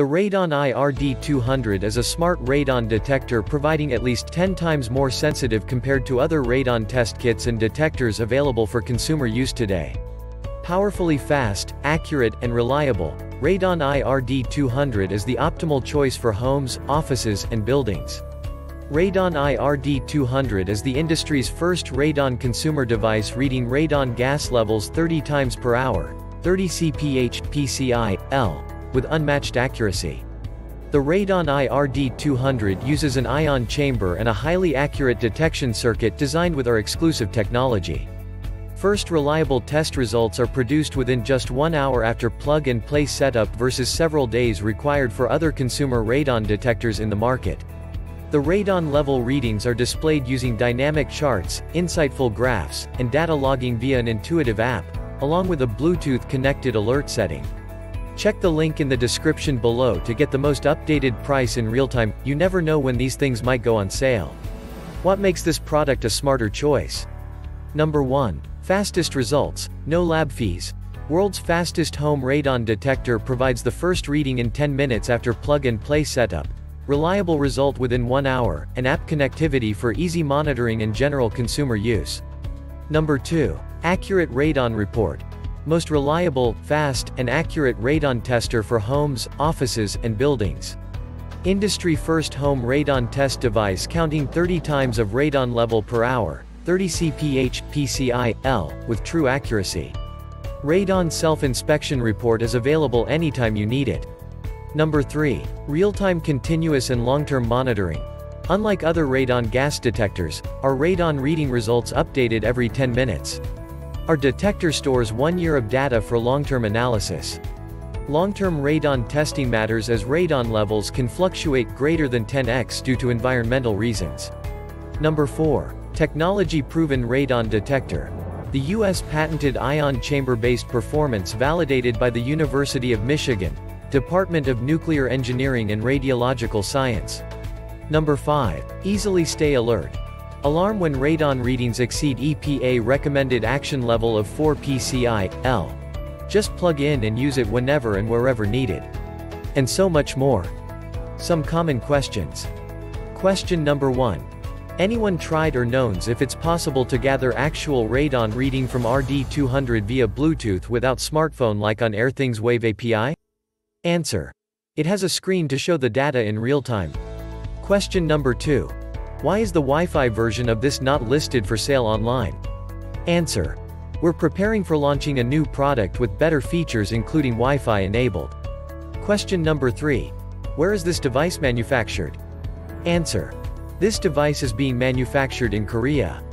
The Radon Eye RD200 is a smart radon detector providing at least 10 times more sensitive compared to other radon test kits and detectors available for consumer use today. Powerfully fast, accurate, and reliable, Radon Eye RD200 is the optimal choice for homes, offices, and buildings. Radon Eye RD200 is the industry's first radon consumer device reading radon gas levels 30 times per hour, 30 cph, pci, L, with unmatched accuracy. The Radon Eye RD200 uses an ion chamber and a highly accurate detection circuit designed with our exclusive technology. First reliable test results are produced within just one hour after plug-and-play setup versus several days required for other consumer radon detectors in the market. The radon level readings are displayed using dynamic charts, insightful graphs, and data logging via an intuitive app, along with a Bluetooth connected alert setting. Check the link in the description below to get the most updated price in real time, you never know when these things might go on sale. What makes this product a smarter choice? Number 1. Fastest results, no lab fees. World's fastest home radon detector provides the first reading in 10 minutes after plug-and-play setup, reliable result within 1 hour, and app connectivity for easy monitoring and general consumer use. Number 2. Accurate radon report. Most reliable, fast, and accurate radon tester for homes, offices, and buildings. Industry first home radon test device counting 30 times of radon level per hour, 30 cph, PCI, L, with true accuracy. Radon self-inspection report is available anytime you need it. Number 3. Real-time continuous and long-term monitoring. Unlike other radon gas detectors, our radon reading results updated every 10 minutes. Our detector stores one year of data for long-term analysis. Long-term radon testing matters as radon levels can fluctuate greater than 10x due to environmental reasons. Number 4. Technology-proven radon detector. The U.S. patented ion chamber-based performance validated by the University of Michigan, Department of Nuclear Engineering and Radiological Science. Number 5. Easily stay alert. Alarm when radon readings exceed EPA recommended action level of 4 PCI, L. Just plug in and use it whenever and wherever needed. And so much more. Some common questions. Question number 1. Anyone tried or knows if it's possible to gather actual radon reading from RD200 via Bluetooth without smartphone like on AirThings Wave API? Answer. It has a screen to show the data in real time. Question number 2. Why is the Wi-Fi version of this not listed for sale online? Answer. We're preparing for launching a new product with better features including Wi-Fi enabled. Question number 3. Where is this device manufactured? Answer. This device is being manufactured in Korea.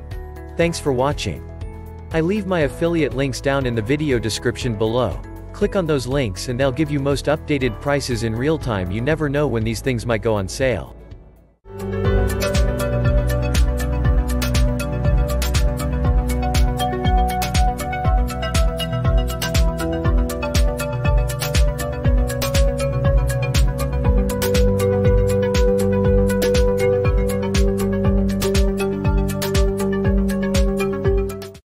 Thanks for watching. I leave my affiliate links down in the video description below. Click on those links and they'll give you most updated prices in real time you never know when these things might go on sale.